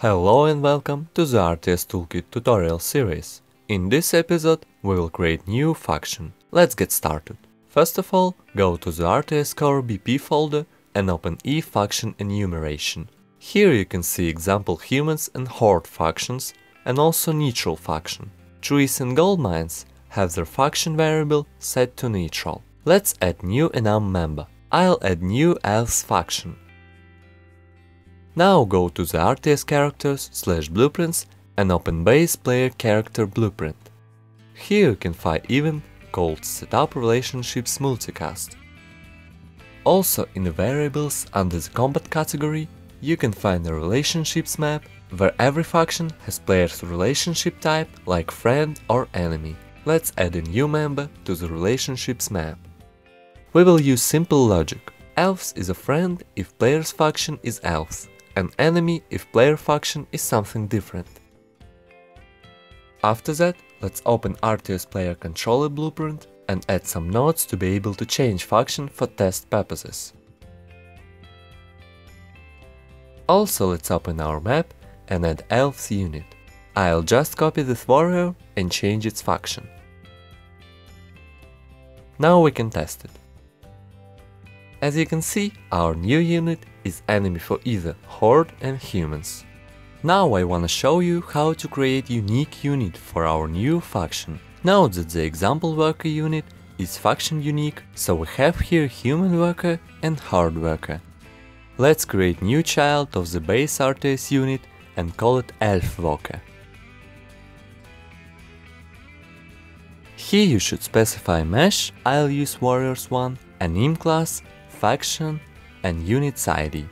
Hello and welcome to the RTS Toolkit tutorial series. In this episode, we will create new faction. Let's get started. First of all, go to the RTS core BP folder and open E faction enumeration. Here you can see example humans and horde factions and also neutral faction. Trees and gold mines have their faction variable set to neutral. Let's add new enum member. I'll add new elves faction. Now go to the RTS characters slash blueprints and open base player character blueprint. Here you can find event called setup relationships multicast. Also in the variables under the combat category you can find a relationships map where every faction has player's relationship type like friend or enemy. Let's add a new member to the relationships map. We will use simple logic. Elves is a friend if player's faction is elves, an enemy if player faction is something different. After that, let's open RTS player controller blueprint and add some nodes to be able to change faction for test purposes. Also let's open our map and add elves unit. I'll just copy this warrior and change its faction. Now we can test it. As you can see, our new unit is enemy for either Horde and humans. Now I wanna show you how to create unique unit for our new faction. Note that the example worker unit is faction unique, so we have here human worker and horde worker. Let's create new child of the base RTS unit and call it elf worker. Here you should specify mesh, I'll use warriors 1, anim class, faction and unit's ID.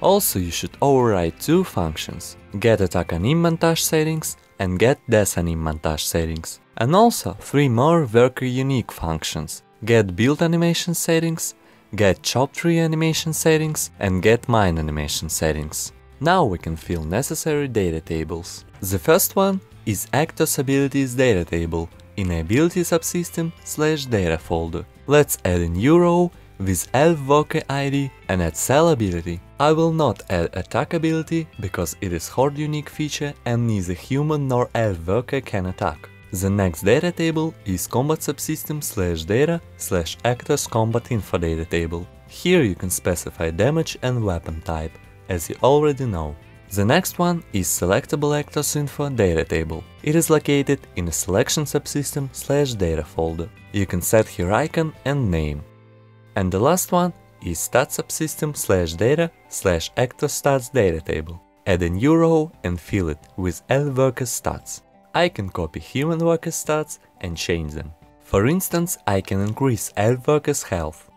Also you should override two functions, get attack anim montage settings and get death anim montage settings. And also three more worker unique functions, get build animation settings, get chop tree animation settings and get mine animation settings. Now we can fill necessary data tables. The first one is Actors abilities data table in ability subsystem slash data folder. Let's add a new row with elf worker ID and add cell ability. I will not add attack ability because it is horde unique feature and neither human nor elf worker can attack. The next data table is combat subsystem slash data slash actors combat info data table. Here you can specify damage and weapon type, as you already know. The next one is selectable actors info data table. It is located in a selection subsystem slash data folder. You can set here icon and name. And the last one is stat subsystem slash data slash actor stats data table. Add a new row and fill it with elf worker stats. I can copy human worker stats and change them. For instance, I can increase elf worker's health.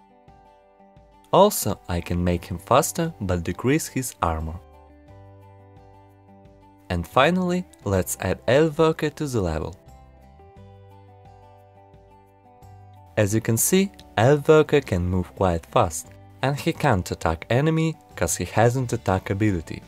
Also, I can make him faster but decrease his armor. And finally, let's add elf worker to the level. As you can see, elf worker can move quite fast, and he can't attack enemy cause he hasn't attack ability.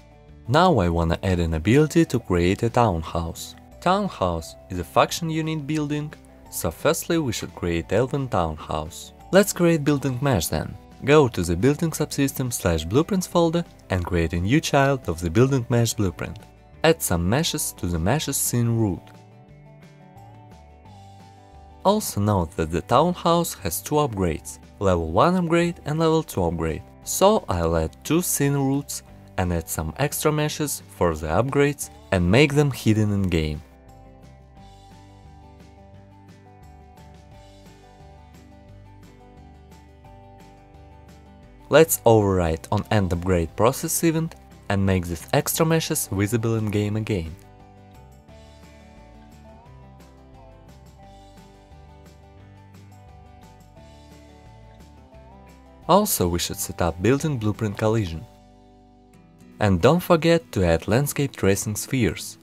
Now I wanna add an ability to create a townhouse. Townhouse is a faction unit building, so firstly we should create Elven Townhouse. Let's create building mesh then. Go to the building subsystem slash blueprints folder and create a new child of the building mesh blueprint. Add some meshes to the meshes scene root. Also note that the townhouse has two upgrades, level 1 upgrade and level 2 upgrade, so I'll add two scene roots and add some extra meshes for the upgrades and make them hidden in game. Let's overwrite on end upgrade process event and make these extra meshes visible in game again. Also we should set up building blueprint collision. And don't forget to add landscape tracing spheres.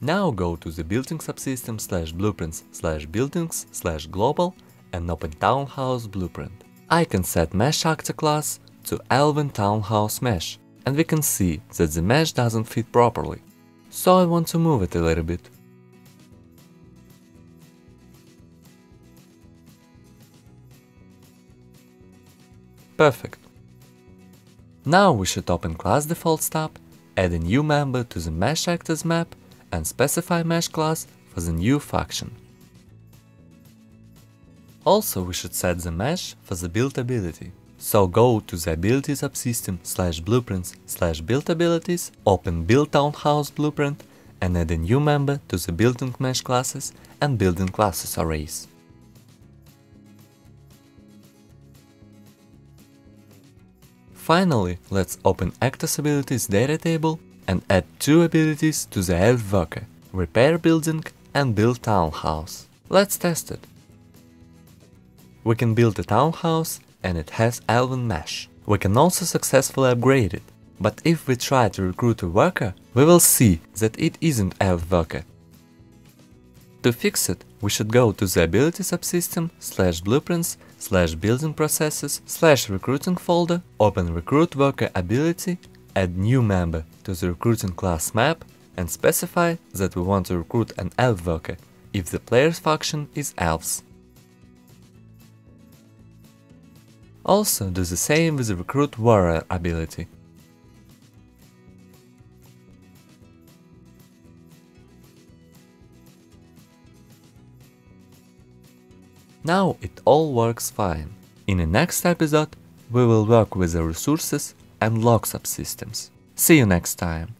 Now go to the building subsystem slash blueprints slash buildings slash global and open townhouse blueprint. I can set mesh actor class to Elven townhouse mesh and we can see that the mesh doesn't fit properly. So I want to move it a little bit. Perfect. Now we should open class defaults tab, add a new member to the mesh actors map and specify mesh class for the new faction. Also we should set the mesh for the build ability. So go to the ability subsystem slash blueprints slash build abilities, open build townhouse blueprint and add a new member to the building mesh classes and building classes arrays. Finally, let's open Actors Abilities data table and add two abilities to the Elf worker, Repair Building and Build Townhouse. Let's test it. We can build a townhouse and it has Elven Mesh. We can also successfully upgrade it, but if we try to recruit a worker, we will see that it isn't Elf worker. To fix it, we should go to the ability subsystem slash blueprints slash building processes slash recruiting folder, open recruit worker ability, add new member to the recruiting class map and specify that we want to recruit an elf worker if the player's faction is elves. Also do the same with the recruit warrior ability. Now it all works fine. In the next episode, we will work with the resources and log subsystems. See you next time!